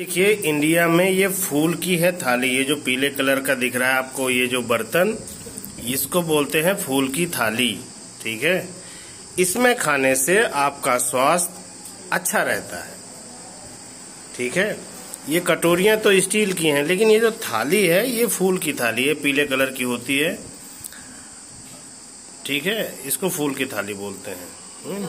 देखिए, इंडिया में ये फूल की है थाली, ये जो पीले कलर का दिख रहा है आपको, ये जो बर्तन, इसको बोलते हैं फूल की थाली, ठीक है? इसमें खाने से आपका स्वास्थ्य अच्छा रहता है, ठीक है? ये कटोरियाँ तो स्टील की हैं, लेकिन ये जो थाली है, ये फूल की थाली है पीले कलर की होती है, ठीक है? इसको फूल की थाली बोलते हैं हम्म।